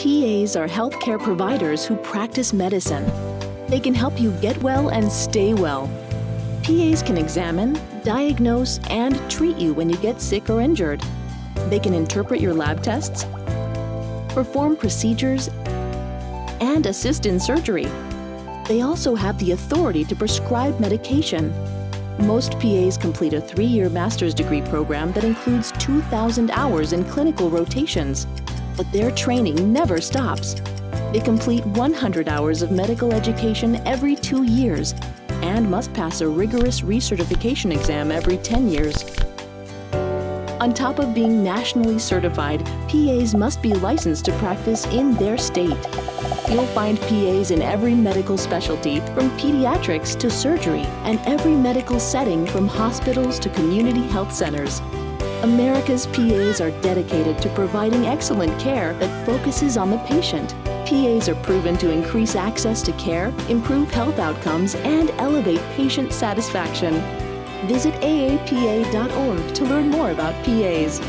PAs are healthcare providers who practice medicine. They can help you get well and stay well. PAs can examine, diagnose, and treat you when you get sick or injured. They can interpret your lab tests, perform procedures, and assist in surgery. They also have the authority to prescribe medication. Most PAs complete a three year master's degree program that includes 2,000 hours in clinical rotations. But their training never stops. They complete 100 hours of medical education every two years and must pass a rigorous recertification exam every 10 years. On top of being nationally certified, PAs must be licensed to practice in their state. You'll find PAs in every medical specialty, from pediatrics to surgery, and every medical setting from hospitals to community health centers. America's PAs are dedicated to providing excellent care that focuses on the patient. PAs are proven to increase access to care, improve health outcomes, and elevate patient satisfaction. Visit aapa.org to learn more about PAs.